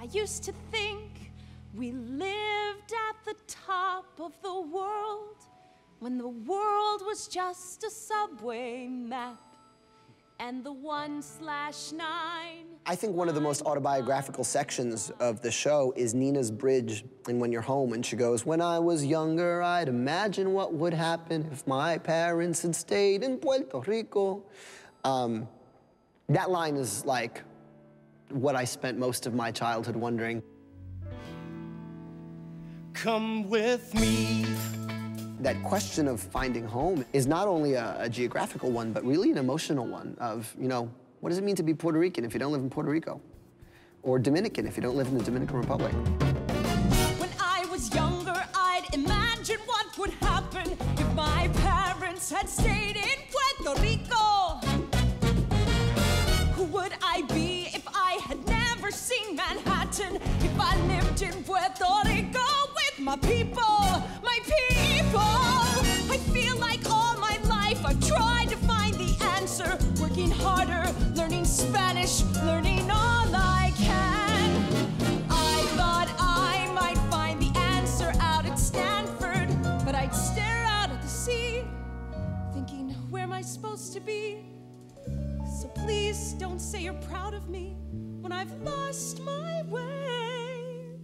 I used to think we lived at the top of the world when the world was just a subway map and the one slash nine. I think one of the most autobiographical sections of the show is Nina's bridge in When You're Home, and she goes, When I was younger, I'd imagine what would happen if my parents had stayed in Puerto Rico. Um, that line is like what I spent most of my childhood wondering. Come with me. That question of finding home is not only a, a, geographical one, but really an emotional one of, you know, what does it mean to be Puerto Rican if you don't live in Puerto Rico? Or Dominican if you don't live in the Dominican Republic? When I was younger, I'd imagine what would happen if my parents had stayed in Puerto Rico. Who would I be if I had never seen Manhattan? If I lived in Puerto Rico with my people, my people. I feel like all my life I've tried to find the answer, working harder, learning Spanish, learning all I can. I thought I might find the answer out at Stanford, but I'd stare out at the sea, thinking, where am I supposed to be? So please don't say you're proud of me when I've lost my way.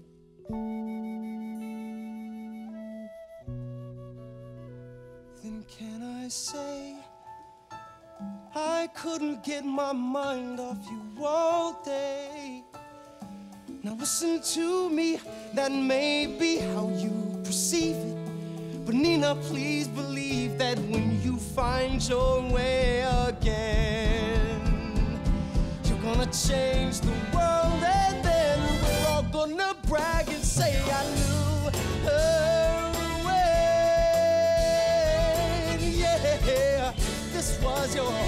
Then can I say I couldn't get my mind off you all day? Now listen to me, that may be how you perceive it. But Nina, please believe that when you find your way again, change the world, and then we're all gonna brag and say I knew her when. Yeah, this was your.